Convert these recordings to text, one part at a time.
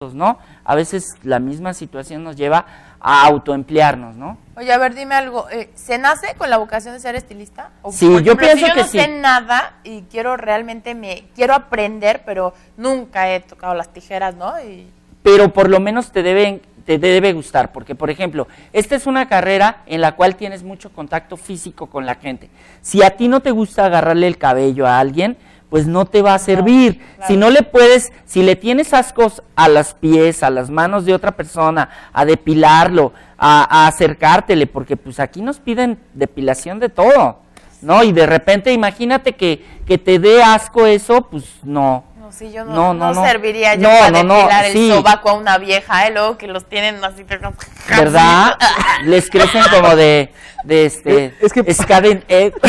¿no? A veces la misma situación nos lleva a autoemplearnos, ¿no? Oye, a ver, dime algo. eh, ¿Se nace con la vocación de ser estilista? O, Sí, yo ejemplo, pienso si yo que no sí. sé nada y quiero realmente me quiero aprender, pero nunca he tocado las tijeras, ¿no? Y Pero por lo menos te debe, te debe gustar, porque por ejemplo, esta es una carrera en la cual tienes mucho contacto físico con la gente. Si a ti no te gusta agarrarle el cabello a alguien, pues no te va a servir. Si no le puedes, si le tienes ascos a los pies, a las manos de otra persona, a depilarlo, a, a acercártele, porque pues aquí nos piden depilación de todo, ¿no? Y de repente imagínate que, que te dé asco eso, pues no. no, sí, yo no, No, no, serviría yo No, para no, no, depilar el sí. sobaco a una vieja, ¿eh? Luego que los tienen así, pero... ¿Verdad? Les crecen como de, de este, Es que- escaden- eh.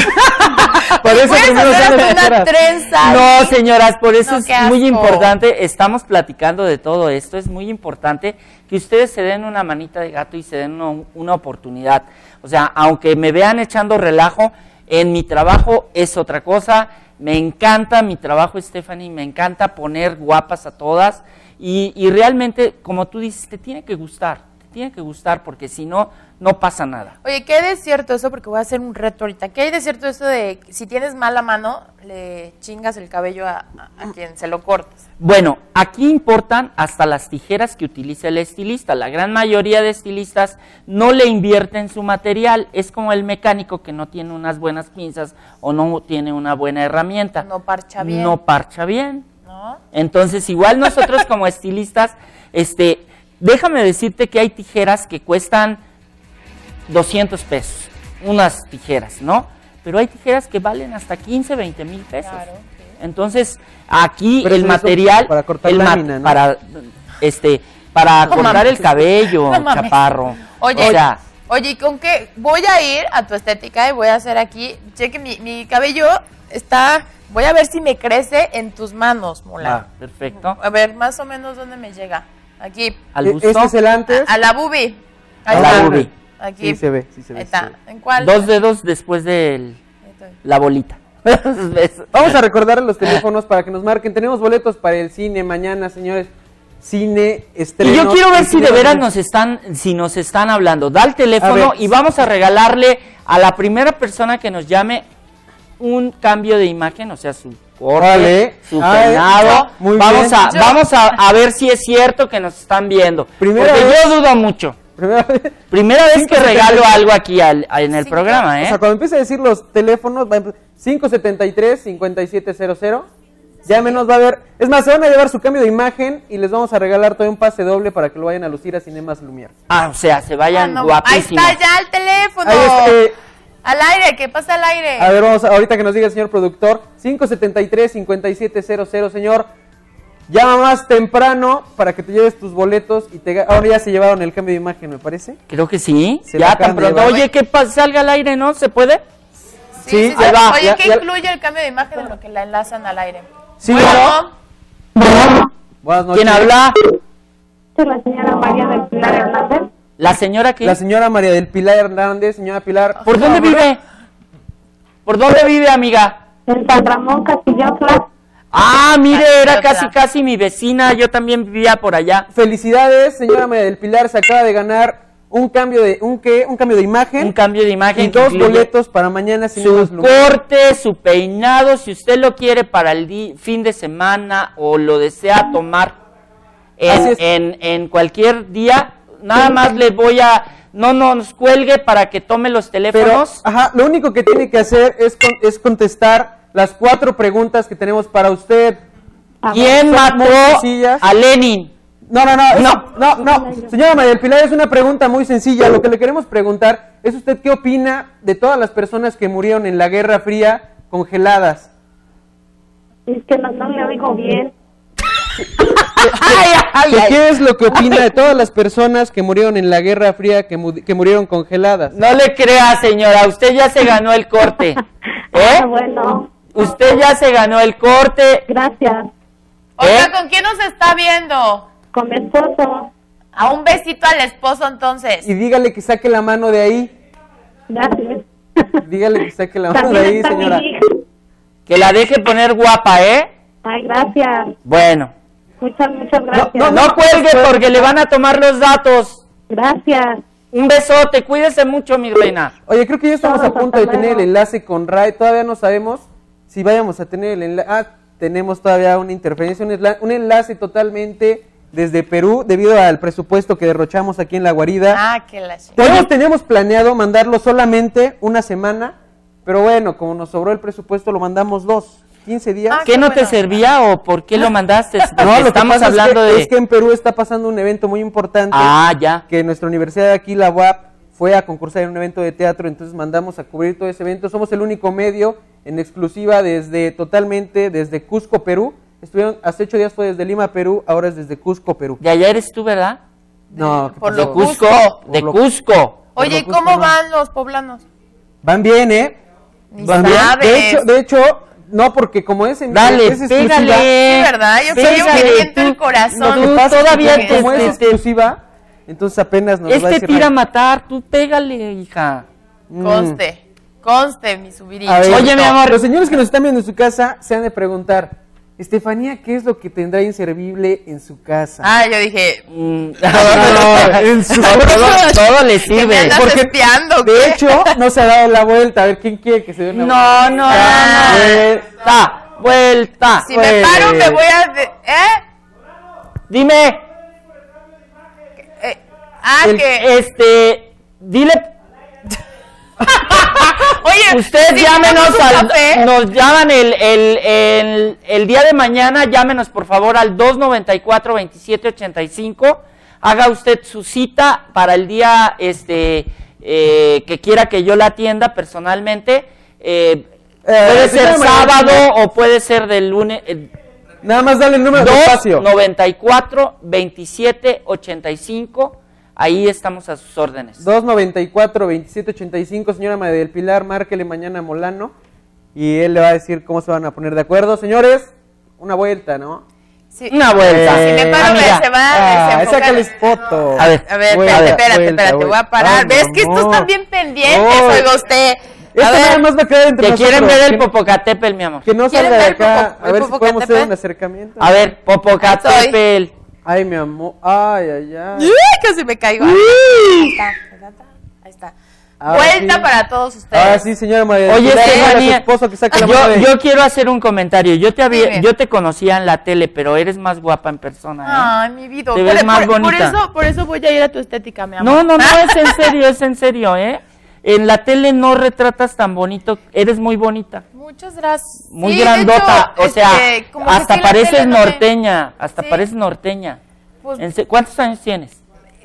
Por eso primero una trenza. No, señoras, por eso No, es muy importante, estamos platicando de todo esto, es muy importante que ustedes se den una manita de gato y se den una, una oportunidad. O sea, aunque me vean echando relajo, en mi trabajo es otra cosa, me encanta mi trabajo, Stephanie, me encanta poner guapas a todas y, y realmente, como tú dices, te tiene que gustar, te tiene que gustar porque si no, no pasa nada. Oye, ¿qué hay de cierto eso? Porque voy a hacer un reto ahorita. ¿Qué hay de cierto eso de que si tienes mala mano, le chingas el cabello a, quien se lo cortas? Bueno, aquí importan hasta las tijeras que utiliza el estilista. La gran mayoría de estilistas no le invierten su material. Es como el mecánico que no tiene unas buenas pinzas o no tiene una buena herramienta. No parcha bien. No parcha bien. ¿No? Entonces, igual nosotros como estilistas, este, déjame decirte que hay tijeras que cuestan 200 pesos, unas tijeras, ¿no? Pero hay tijeras que valen hasta 15, 20 mil pesos. Claro, sí. Entonces, aquí Pero el material para cortar el lámina, ¿no? para este para No cortar mames. el cabello, No chaparro. Oye, o sea, oye, ¿y con qué? Voy a ir a tu estética y voy a hacer aquí, cheque, mi, mi cabello está, voy a ver si me crece en tus manos, Mula. va, perfecto. A ver, más o menos dónde me llega. Aquí, Al E- busto, Este es el antes. a la bubi. Ahí A la bubi. Aquí. Sí se ve, sí se ve. Ahí sí se está. ve. ¿En cuál? dos dedos después de la bolita. Vamos a recordar los teléfonos para que nos marquen. Tenemos boletos para el cine mañana, señores. Cine estreno. Y yo quiero ver si de veras nos están, si nos están hablando. Da el teléfono ver. y vamos a regalarle a la primera persona que nos llame un cambio de imagen, o sea, su corte, Vale. su Ay, peinado. muy vamos bien. a, vamos a, a ver si es cierto que nos están viendo. Porque vez. yo dudo mucho. Primera vez. Primera vez que 573. regalo algo aquí al- en el Sí, programa, O ¿eh? sea, cuando empiece a decir los teléfonos, va a empe- 573-5700. Llámenos, va a haber. Es más, se van a llevar su cambio de imagen y les vamos a regalar todavía un pase doble para que lo vayan a lucir a Cinemas Lumière. Ah, o sea, se Ah, vayan no, Ahí guapísimos. está ya el teléfono. Ahí está, eh, Al aire, que pasa al aire. A ver, vamos a- ahorita que nos diga el señor productor. 573-5700, señor. Llama más temprano para que te lleves tus boletos y te... Ahora ya se llevaron el cambio de imagen, me parece. Creo que sí. Se ya tan pronto. Oye, que salga al aire, ¿no? ¿Se puede? Sí, sí, sí, sí. ahí va, Oye, ya- ¿qué ya- incluye el cambio de imagen de lo que la enlazan al aire? Sí, Bueno, Buenas noches. ¿Quién habla? La señora María del Pilar Hernández. La señora que... La señora María del Pilar Hernández, señora Pilar. ¿Por dónde vive? ¿Por dónde vive, amiga? En San Ramón Castillotla. Ah, mire, era casi casi mi vecina, yo también vivía por allá. Felicidades, señora María del Pilar, se acaba de ganar un cambio de un qué, un cambio de imagen Un cambio de imagen. y que dos incluye boletos para mañana Cinemas Su corte, su peinado, si usted lo quiere para el di- fin de semana o lo desea tomar Así en, es. en, en cualquier día, nada más le voy a... No nos cuelgue para que tome los Pero, teléfonos. ajá, lo único que tiene que hacer es, con- es contestar las cuatro preguntas que tenemos para usted. ¿Quién mató a Lenin? No, no, no, No. no, no, señora María del Pilar, es una pregunta muy sencilla. Lo que le queremos preguntar es usted qué opina de todas las personas que murieron en la Guerra Fría congeladas. Es que no, no le oigo bien. Ay, ay, ¿Qué- ay. ¿Qué es lo que opina de todas las personas que murieron en la Guerra Fría que, mu- que murieron congeladas? No le crea, señora, usted ya se ganó el corte. ¿Eh? Ah, bueno, Usted ya se ganó el corte. gracias. oiga, ¿Eh? ¿con quién nos está viendo? Con mi esposo. A un besito al esposo entonces. Y dígale que saque la mano de ahí. Gracias. Dígale que saque la mano de ahí, señora. Que la deje poner guapa, ¿eh? Ay, gracias. Bueno, Muchas, muchas gracias. no, No cuelgue porque le van a tomar los datos. Gracias. Un besote, cuídese mucho, mi reina. Oye, creo que ya estamos a punto de tener el enlace con Ray. Todavía no sabemos si vayamos a tener el enlace. Ah, tenemos todavía una interferencia, un, un enlace totalmente desde Perú debido al presupuesto que derrochamos aquí en la guarida. Ah, que la Todos teníamos planeado mandarlo solamente una semana, pero bueno, como nos sobró el presupuesto, lo mandamos dos, 15 días. Ah, ¿Qué qué no te servía o por qué lo mandaste? Porque no, lo que estamos es que- hablando de... es que en Perú está pasando un evento muy importante. Ah, ya. que nuestra universidad de aquí, la UAP, fue a concursar en un evento de teatro, entonces mandamos a cubrir todo ese evento. Somos el único medio en exclusiva desde totalmente desde Cusco, Perú. Estuvieron, hace ocho días fue desde Lima, Perú, ahora es desde Cusco, Perú. De allá eres tú, ¿verdad? No, ¿qué por lo Cusco, Cusco. de Cusco. Oye, ¿y Por lo cómo no. van los poblanos? Van bien, ¿eh? Ni Van bien. sabes. De hecho, de hecho, no, porque como es en Dale, es exclusiva, pégale. Sí, ¿verdad? Yo Pégale, que siento el tú- corazón. Que Tú que todavía como- te- es exclusiva, entonces apenas nos va a Este decir tira a matar, tú pégale, hija. Mm. Conste, conste, mi subirito. A ver, Oye, mi amor. Los señores que nos están viendo en su casa se han de preguntar, Estefanía, ¿qué es lo que tendrá inservible en su casa? Ah, yo dije, Mm, no, en su- todo, todo le sirve. porque- espiando. De hecho, no se ha dado la vuelta. A ver, ¿quién quiere que se dé una No, no, no, Ah, Vuelta, vuelta. si me paro me voy a... ¿Eh? Dime, Ah, El- que... este, dile, Oye, ustedes ¿sí llámenos al, café? nos llaman el, el, el, el día de mañana, llámenos por favor al 294-2785, haga usted su cita para el día, este, eh, que quiera que yo la atienda personalmente, eh, puede se ser sábado o puede ser del lunes, eh, Nada más dale el número de espacio. 294 27 85 ahí estamos a sus órdenes 294-2785, señora María del Pilar, márquele mañana a Molano y él le va a decir cómo se van a poner de acuerdo. Señores, una vuelta, ¿no? Sí. una vuelta Si me paro, me- Amiga, se va a Ah, desenfocar. sácales foto. A ver, A ver, Vuelta, espérate, espérate, vuelta, espérate, voy a parar. Ay, ¿Ves que estos están bien pendientes? Ay. Oiga usted. Esto A nada ver, más va a quedar entre que nosotros. quieren ver el Popocatépetl mi amor Que no ¿Quieren salga de acá. A ver si podemos hacer un acercamiento. a ver Popocatépetl Ay, mi amor. Ay, ay, ay. ¡Uy! Casi me caigo. Ahí está, ahí está, ahí está. Ahora Vuelta sí. para todos ustedes. Ahora sí, señora María Oye, Estefanía, esposo que saque la mano yo, de- yo quiero hacer un comentario. Yo te había, Dime. yo te conocía en la tele, pero eres más guapa en persona. ¿eh? Ay, mi vida. Te por, ves más por- por bonita. eso, por eso voy a ir a tu estética, mi amor. No, no, no, es en serio, es en serio, ¿eh? En la tele no retratas tan bonito, eres muy bonita, Muchas gracias. muy Sí, grandota, hecho, o sea, este, hasta sí, pareces norteña, hasta Sí. pareces norteña. Pues, ¿Cuántos años tienes?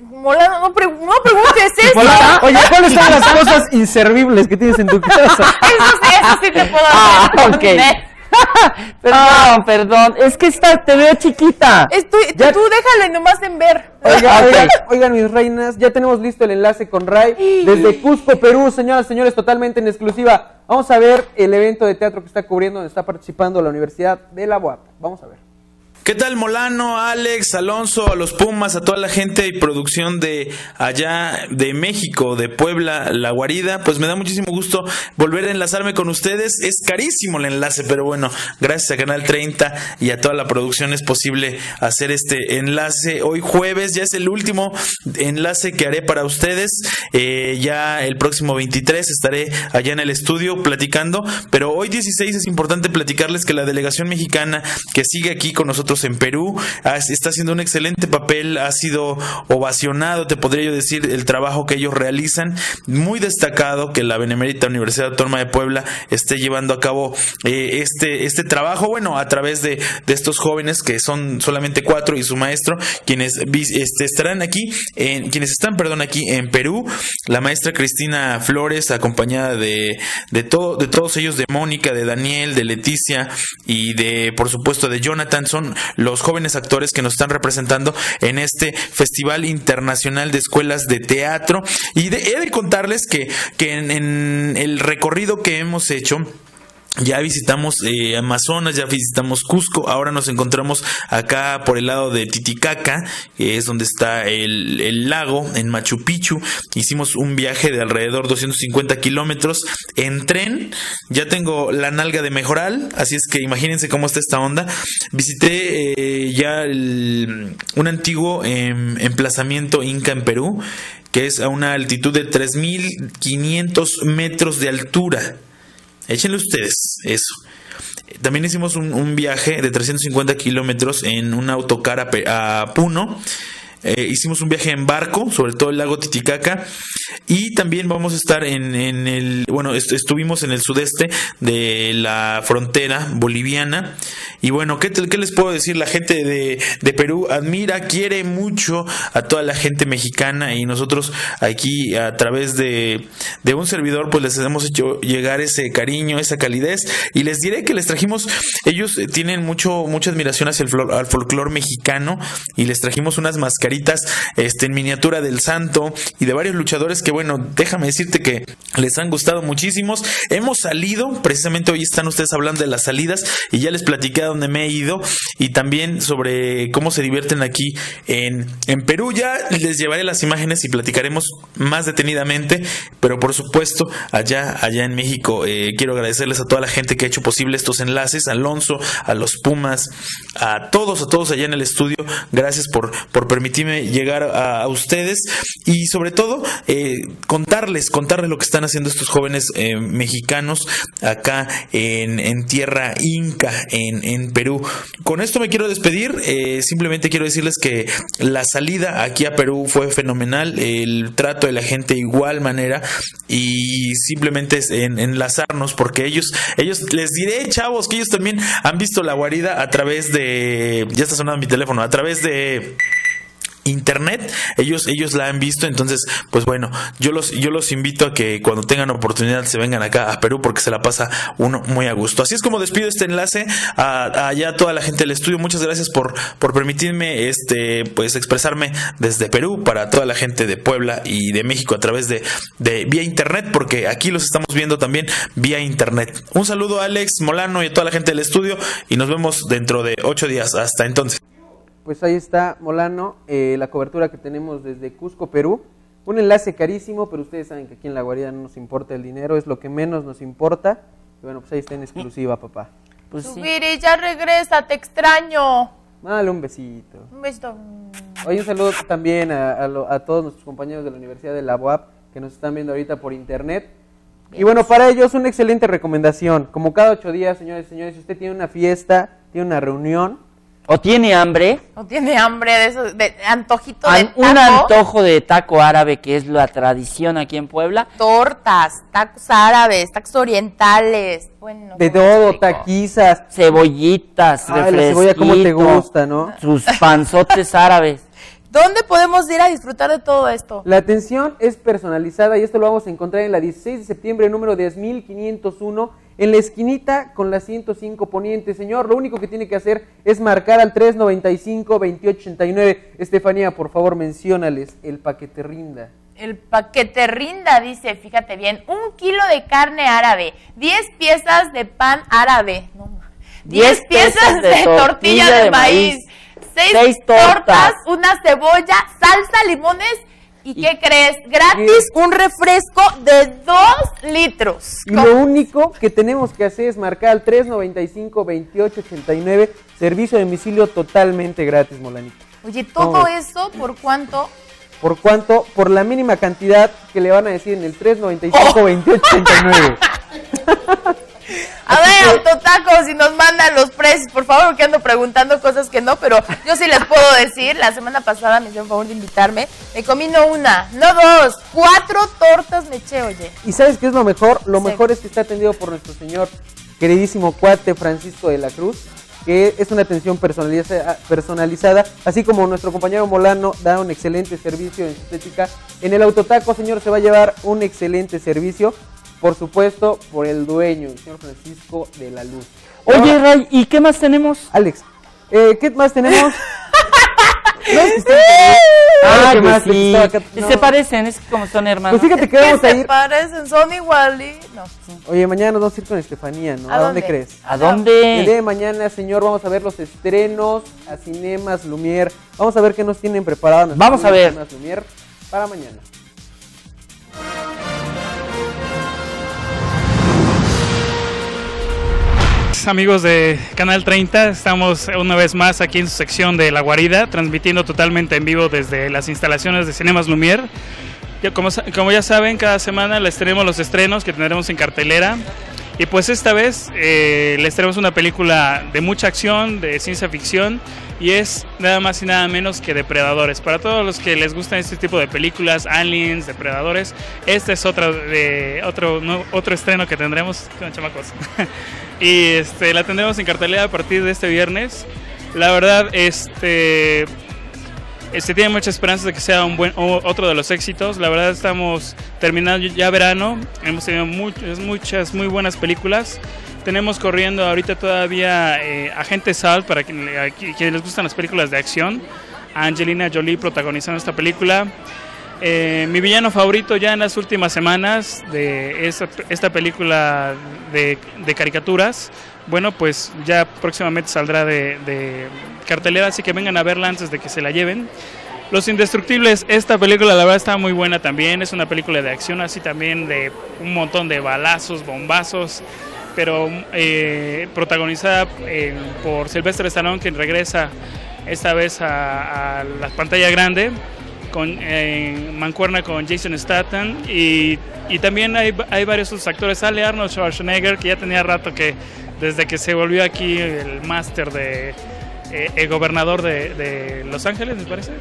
Molano, no, pre- no preguntes eso. Oye, ¿cuáles son las cosas inservibles que tienes en tu casa? Eso sí, eso sí te puedo Ah, responder. perdón, perdón, es que esta, te veo chiquita. Estoy, Ya- Tú déjale nomás en ver. Oigan, oigan, oigan, mis reinas, ya tenemos listo el enlace con Ray desde Cusco, Perú, señoras y señores, totalmente en exclusiva. Vamos a ver el evento de teatro que está cubriendo, donde está participando la Universidad de la UAP. Vamos a ver. ¿Qué tal Molano, Alex, Alonso, a los Pumas, a toda la gente y producción de allá de México, de Puebla, La Guarida? Pues me da muchísimo gusto volver a enlazarme con ustedes. Es carísimo el enlace, pero bueno, gracias a Canal 30 y a toda la producción es posible hacer este enlace. Hoy jueves ya es el último enlace que haré para ustedes. Eh, ya el próximo 23 estaré allá en el estudio platicando, pero hoy 16 es importante platicarles que la delegación mexicana que sigue aquí con nosotros en Perú está haciendo un excelente papel, ha sido ovacionado, te podría yo decir, el trabajo que ellos realizan. Muy destacado que la Benemérita Universidad Autónoma de Puebla esté llevando a cabo eh, este, este trabajo, bueno, a través de, de estos jóvenes que son solamente cuatro y su maestro, quienes este, estarán aquí, en, quienes están, perdón, aquí en Perú, la maestra Cristina Flores, acompañada de, de, todo, de todos ellos, de Mónica, de Daniel, de Leticia y de, por supuesto, de Jonathan, son los jóvenes actores que nos están representando en este Festival Internacional de Escuelas de Teatro. Y de- he de contarles que, que en, en el recorrido que hemos hecho, Ya visitamos eh, Amazonas, ya visitamos Cusco, ahora nos encontramos acá por el lado de Titicaca, que es donde está el, el lago, en Machu Picchu. Hicimos un viaje de alrededor 250 kilómetros en tren. Ya tengo la nalga de Mejoral, así es que imagínense cómo está esta onda. Visité eh, ya el- un antiguo em, emplazamiento inca en Perú, que es a una altitud de 3.500 metros de altura. Échenle ustedes eso. También hicimos un, viaje de 350 kilómetros en un autocar a Puno. Eh, hicimos un viaje en barco, sobre todo el lago Titicaca. Y también vamos a estar en, en el. Bueno, est- estuvimos en el sudeste de la frontera boliviana. Y bueno, ¿qué, qué les puedo decir? La gente de, de Perú admira, quiere mucho a toda la gente mexicana. Y nosotros aquí, a través de, de un servidor, pues les hemos hecho llegar ese cariño, esa calidez. Y les diré que les trajimos. Ellos eh, tienen mucho, mucha admiración hacia el al folclore mexicano. Y les trajimos unas mascaritas este, en miniatura del santo y de varios luchadores que, bueno, déjame decirte que les han gustado muchísimos. Hemos salido, precisamente hoy están ustedes hablando de las salidas y ya les platiqué a dónde me he ido y también sobre cómo se divierten aquí en, en Perú. Ya les llevaré las imágenes y platicaremos más detenidamente, pero por supuesto, allá, allá en México, eh, quiero agradecerles a toda la gente que ha hecho posible estos enlaces, Alonso, a los Pumas, a todos, a todos allá en el estudio. Gracias por, por permitirme llegar a, ustedes y sobre todo eh, contarles, contarles lo que están haciendo estos jóvenes eh, mexicanos acá en, tierra inca, en, en Perú. Con esto me quiero despedir, eh, simplemente quiero decirles que la salida aquí a Perú fue fenomenal, el trato de la gente igual manera y simplemente es en- enlazarnos porque ellos, ellos les diré chavos que ellos también han visto la guarida a través de, ya está sonando mi teléfono, a través de internet ellos ellos la han visto entonces pues bueno yo los yo los invito a que cuando tengan oportunidad se vengan acá a Perú porque se la pasa uno muy a gusto. Así es como despido este enlace a, a toda la gente del estudio. Muchas gracias por por permitirme este pues expresarme desde Perú para toda la gente de Puebla y de México a través de, de vía internet porque aquí los estamos viendo también vía internet. Un saludo a Alex Molano y a toda la gente del estudio y nos vemos dentro de ocho días. Hasta entonces Pues ahí está, Molano, eh, la cobertura que tenemos desde Cusco, Perú. Un enlace carísimo, pero ustedes saben que aquí en La Guarida no nos importa el dinero, es lo que menos nos importa. Y bueno, pues ahí está en exclusiva, papá. Pues sí. Ya regresa, te extraño. Dale un besito. Un besito. Oye, un saludo también a, a lo- a todos nuestros compañeros de la Universidad de la UAP que nos están viendo ahorita por internet. Y bueno, para ellos una excelente recomendación. Como cada ocho días, señores y señores, si usted tiene una fiesta, tiene una reunión, O tiene hambre, No tiene hambre de eso, de antojito an- de taco. un antojo de taco árabe que es la tradición aquí en Puebla. Tortas, tacos árabes, tacos orientales. Bueno, de todo, taquizas. cebollitas, Ay, la cebolla cómo te gusta, ¿no? Sus panzotes árabes. ¿Dónde podemos ir a disfrutar de todo esto? La atención es personalizada y esto lo vamos a encontrar en la 16 de septiembre, número 10501, en la esquinita con la 105 poniente. Señor, lo único que tiene que hacer es marcar al 395-2889. Estefanía, por favor, menciónales el paquete rinda. El paquete rinda, dice, fíjate bien, un kilo de carne árabe, 10 piezas de pan árabe, no, ma- 10 piezas de, tortilla de, maíz, 6 seis tortas, tortas. una cebolla, salsa, limones y, ¿qué crees? Gratis un refresco de 2 litros. Y lo único que tenemos que hacer es marcar al 395-2889, servicio de domicilio totalmente gratis, Molanito. Oye, todo eso, ¿por cuánto? ¿Por cuánto? Por la mínima cantidad que le van a decir en el 395-2889. A ver, autotacos, si nos mandan los precios, por favor, porque ando preguntando cosas que no, pero yo sí les puedo decir, la semana pasada me hicieron favor de invitarme, me comí no una, no dos, cuatro tortas me eché, oye. ¿Y sabes qué es lo mejor? Lo Sí. mejor es que está atendido por nuestro señor queridísimo cuate Francisco de la Cruz, que es una atención personaliza- personalizada, así como nuestro compañero Molano da un excelente servicio en su estética. En el autotaco, señor, se va a llevar un excelente servicio, por supuesto, por el dueño, el señor Francisco de la Luz. Oye, Ahora, Ray, ¿y qué más tenemos? Alex, eh, ¿qué más tenemos? No, es que usted- Ah, Oye, más? sí. No. Se parecen, es que como son hermanos. Pues fíjate que ¿Qué vamos a se ir. parecen? Son igual y... No. Oye, mañana nos vamos a ir con Estefanía, ¿no? ¿A ¿A, dónde? dónde? crees? ¿A El día dónde? de mañana, señor, vamos a ver los estrenos a Cinemas Lumière. Vamos a ver qué nos tienen preparado. nuestros Vamos a ver. Cinemas Lumière para mañana. Amigos de Canal 30, estamos una vez más aquí en su sección de La Guarida, transmitiendo totalmente en vivo desde las instalaciones de Cinemas Lumière. Como, como ya saben, cada semana les tenemos los estrenos que tendremos en cartelera. Y pues esta vez eh, les tenemos una película de mucha acción, de ciencia ficción, y es nada más y nada menos que Depredadores. Para todos los que les gustan este tipo de películas, Aliens, Depredadores, este es otro, de, otro, otro estreno que tendremos con chamacos. y este, la tendremos en cartelera a partir de este viernes. La verdad, este, este tiene muchas esperanzas de que sea un buen otro de los éxitos. La verdad estamos terminando ya verano, hemos tenido muchas muchas muy buenas películas. Tenemos corriendo ahorita todavía eh, Agente Sal para quienes les gustan las películas de acción. Angelina Jolie protagonizando esta película. Eh, mi villano favorito ya en las últimas semanas de esta, película de, caricaturas, bueno, pues ya próximamente saldrá de, cartelera, así que vengan a verla antes de que se la lleven. Los Indestructibles, esta película la verdad está muy buena también, es una película de acción así también de un montón de balazos, bombazos, pero eh, protagonizada eh, por Sylvester Stallone, quien regresa esta vez a la pantalla grande con eh, mancuerna con Jason Statham y, y también hay, hay varios otros actores. Sale Arnold Schwarzenegger, que ya tenía rato que desde que se volvió aquí el máster de eh, el gobernador de, de Los Ángeles, me parece,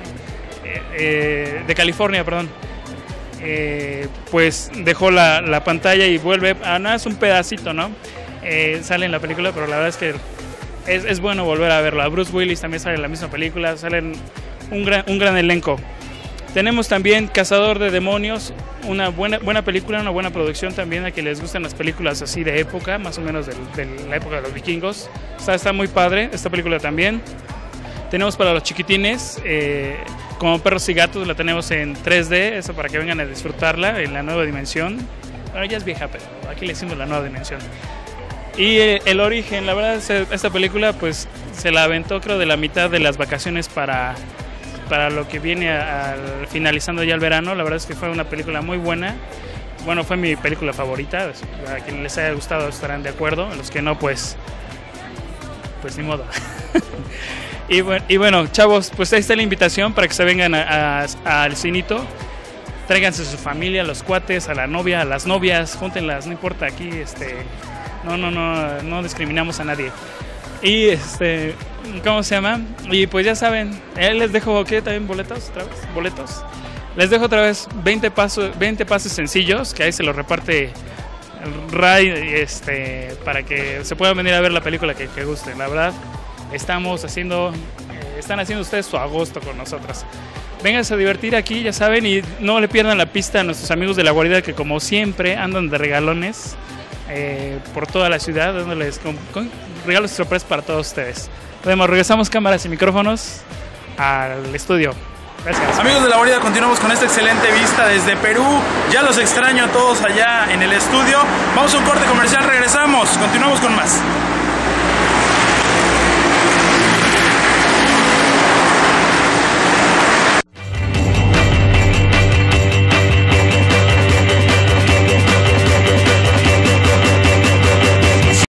Eh, eh, de California, perdón. Eh, pues dejó la, la pantalla y vuelve, ah, no es un pedacito, ¿no? Eh, sale en la película, pero la verdad es que es, es bueno volver a verlo. A Bruce Willis también sale en la misma película, salen un gran, un gran elenco. Tenemos también Cazador de Demonios, una buena, buena película, una buena producción también a que les gustan las películas así de época, más o menos del- de, la época de los vikingos. Está, está muy padre esta película también. Tenemos para los chiquitines, eh, como perros y gatos, la tenemos en 3D, eso para que vengan a disfrutarla en la nueva dimensión. Bueno, ya es vieja, pero aquí le decimos la nueva dimensión. Y eh, el origen, la verdad, esta película pues se la aventó creo de la mitad de las vacaciones para, para lo que viene al- finalizando ya el verano. La verdad es que fue una película muy buena. Bueno, fue mi película favorita. A quienes les haya gustado estarán de acuerdo. A los que no, pues, pues ni modo. y, bueno, y bueno, chavos, pues ahí está la invitación para que se vengan al cinito. Tráiganse a su familia, a los cuates, a la novia, a las novias, júntenlas, no importa aquí, este, no, no, no, no discriminamos a nadie. Y este, ¿cómo se llama? Y pues ya saben, eh, les dejo, ¿qué? También boletos, otra vez, boletos. Les dejo otra vez 20 pasos, 20 pases sencillos, que ahí se los reparte Ray, este, para que se puedan venir a ver la película que, que gusten. La verdad, estamos haciendo, eh, están haciendo ustedes su agosto con nosotros. Vénganse a divertir aquí, ya saben, y no le pierdan la pista a nuestros amigos de la guarida que como siempre andan de regalones eh, por toda la ciudad, dándoles con, con regalos sorpresas para todos ustedes. Podemos, regresamos cámaras y micrófonos al estudio. Gracias. Amigos de la guarida, continuamos con esta excelente vista desde Perú. Ya los extraño a todos allá en el estudio. Vamos a un corte comercial, regresamos. Continuamos con más.